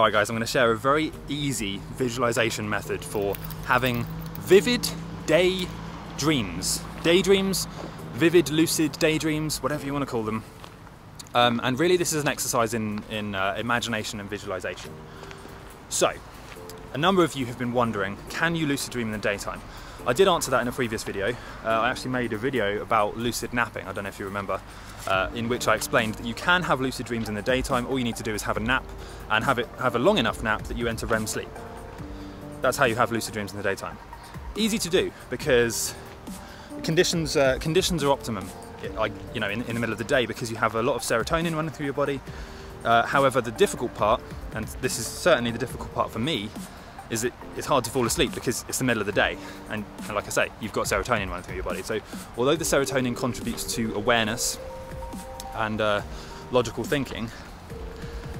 Alright guys, I'm going to share a very easy visualization method for having vivid day dreams. Daydreams, vivid lucid daydreams, whatever you want to call them. Um, and really this is an exercise in, in uh, imagination and visualization. So, a number of you have been wondering, can you lucid dream in the daytime? I did answer that in a previous video. Uh, I actually made a video about lucid napping, I don't know if you remember, uh, in which I explained that you can have lucid dreams in the daytime, all you need to do is have a nap and have it have a long enough nap that you enter REM sleep. That's how you have lucid dreams in the daytime. Easy to do because conditions, uh, conditions are optimum you know, in, in, the middle of the day because you have a lot of serotonin running through your body. Uh, however, the difficult part, and this is certainly the difficult part for me, is it's hard to fall asleep because it's the middle of the day. And, and like I say, you've got serotonin running through your body. So although the serotonin contributes to awareness and uh, logical thinking,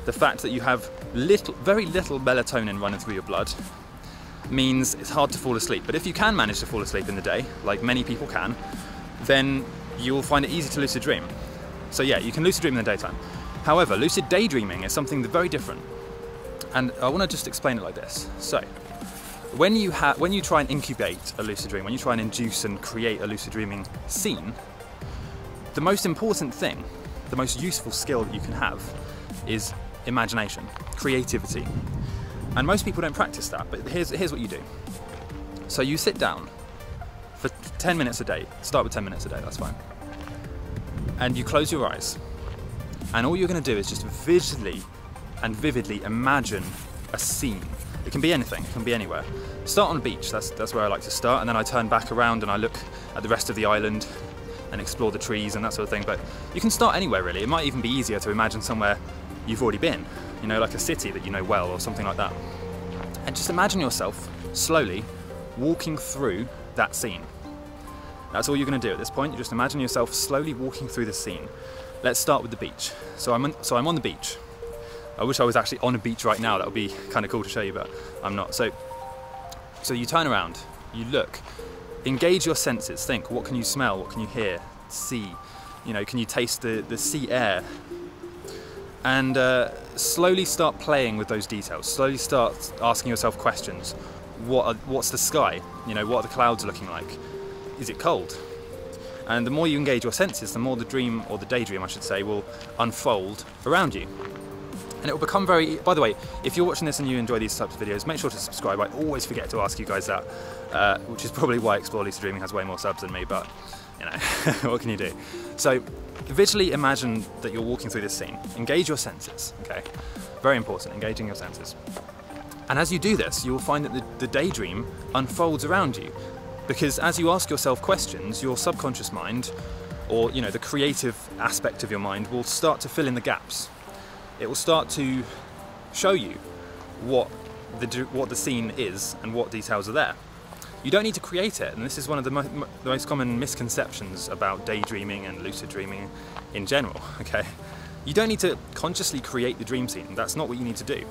the fact that you have little, very little melatonin running through your blood means it's hard to fall asleep. But if you can manage to fall asleep in the day, like many people can, then you will find it easy to lucid dream. So yeah, you can lucid dream in the daytime. However, lucid daydreaming is something very different. And I want to just explain it like this. So, when you have when you try and incubate a lucid dream, when you try and induce and create a lucid dreaming scene, the most important thing, the most useful skill that you can have is imagination, creativity. And most people don't practice that, but here's, here's what you do. So you sit down for 10 minutes a day, start with 10 minutes a day, that's fine. And you close your eyes. And all you're gonna do is just visually and vividly imagine a scene. It can be anything, it can be anywhere. Start on a beach, that's, that's where I like to start, and then I turn back around and I look at the rest of the island and explore the trees and that sort of thing. But you can start anywhere really. It might even be easier to imagine somewhere you've already been, you know, like a city that you know well or something like that. And just imagine yourself slowly walking through that scene. That's all you're going to do at this point. You just imagine yourself slowly walking through the scene. Let's start with the beach. So I'm on, so I'm on the beach. I wish I was actually on a beach right now. That would be kind of cool to show you, but I'm not. So, so you turn around, you look, engage your senses. Think, what can you smell? What can you hear? See? You know, can you taste the, the sea air? And uh, slowly start playing with those details. Slowly start asking yourself questions. What are, what's the sky? You know, what are the clouds looking like? Is it cold? And the more you engage your senses, the more the dream, or the daydream I should say, will unfold around you. And it will become very, by the way, if you're watching this and you enjoy these types of videos, make sure to subscribe. I always forget to ask you guys that, uh, which is probably why Explore Lucid Dreaming has way more subs than me, but you know, what can you do? So visually imagine that you're walking through this scene. Engage your senses, okay? Very important, engaging your senses. And as you do this, you will find that the, the daydream unfolds around you. Because as you ask yourself questions, your subconscious mind, or you know, the creative aspect of your mind will start to fill in the gaps. It will start to show you what the, what the scene is and what details are there. You don't need to create it, and this is one of the, mo the most common misconceptions about daydreaming and lucid dreaming in general, okay? You don't need to consciously create the dream scene, that's not what you need to do.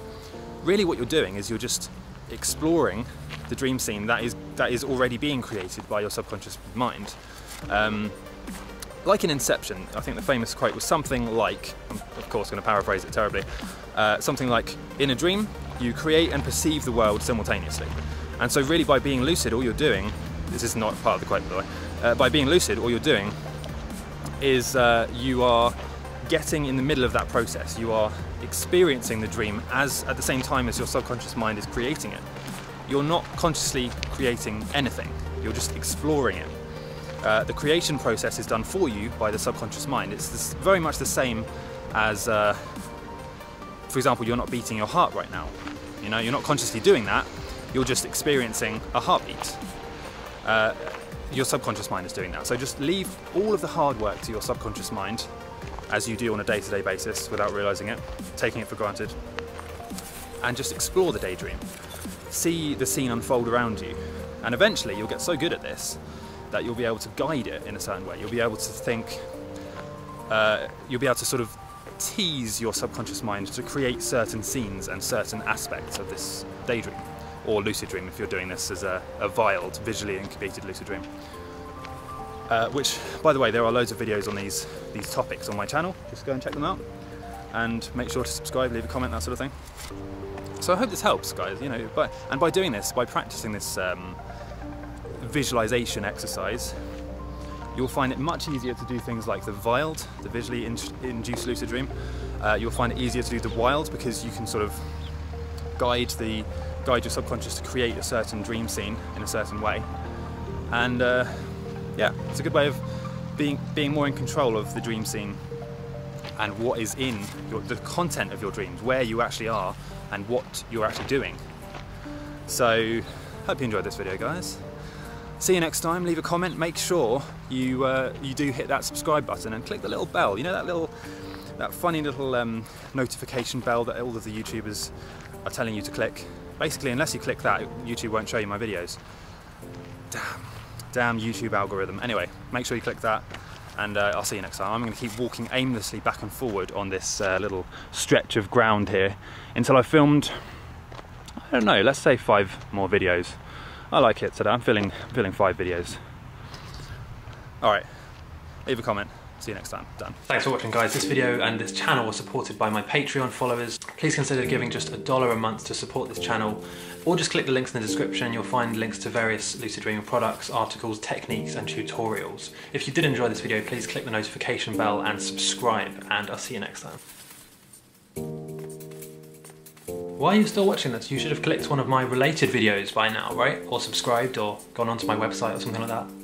Really what you're doing is you're just exploring the dream scene that is, that is already being created by your subconscious mind. Um, like in Inception, I think the famous quote was something like, I'm of course going to paraphrase it terribly, uh, something like, in a dream, you create and perceive the world simultaneously. And so really by being lucid, all you're doing, this is not part of the quote by the way, uh, by being lucid, all you're doing is uh, you are getting in the middle of that process. You are experiencing the dream as at the same time as your subconscious mind is creating it. You're not consciously creating anything, you're just exploring it. Uh, the creation process is done for you by the subconscious mind. It's this, very much the same as, uh, for example, you're not beating your heart right now. You know, you're not consciously doing that, you're just experiencing a heartbeat. Uh, your subconscious mind is doing that. So just leave all of the hard work to your subconscious mind as you do on a day-to-day -day basis without realizing it, taking it for granted, and just explore the daydream. See the scene unfold around you. And eventually you'll get so good at this that you'll be able to guide it in a certain way. You'll be able to think, uh, you'll be able to sort of tease your subconscious mind to create certain scenes and certain aspects of this daydream or lucid dream if you're doing this as a, a visually incubated lucid dream. Uh, which, by the way, there are loads of videos on these, these topics on my channel. Just go and check them out. And make sure to subscribe, leave a comment, that sort of thing. so I hope this helps, guys. You know, by, and by doing this, by practicing this um, visualization exercise, you'll find it much easier to do things like the wild, the visually in induced lucid dream. Uh, you'll find it easier to do the wild because you can sort of guide the guide your subconscious to create a certain dream scene in a certain way. And uh, yeah, it's a good way of being being more in control of the dream scene and what is in your, the content of your dreams, where you actually are, and what you're actually doing. So, hope you enjoyed this video, guys. See you next time. Leave a comment. Make sure you uh, you do hit that subscribe button and click the little bell. You know that little that funny little um, notification bell that all of the YouTubers are telling you to click. Basically, unless you click that, YouTube won't show you my videos. Damn, damn YouTube algorithm. Anyway, make sure you click that and uh, I'll see you next time. I'm going to keep walking aimlessly back and forward on this uh, little stretch of ground here until I've filmed, I don't know, let's say five more videos. I like it today. I'm feeling, feeling five videos. All right, leave a comment. See you next time. Done. Thanks for watching guys. This video and this channel was supported by my Patreon followers. Please consider giving just a dollar a month to support this channel or just click the links in the description. You'll find links to various lucid dreaming products, articles, techniques and tutorials. If you did enjoy this video, please click the notification bell and subscribe and I'll see you next time. Why are you still watching this? You should have clicked one of my related videos by now, right? Or subscribed or gone onto my website or something like that.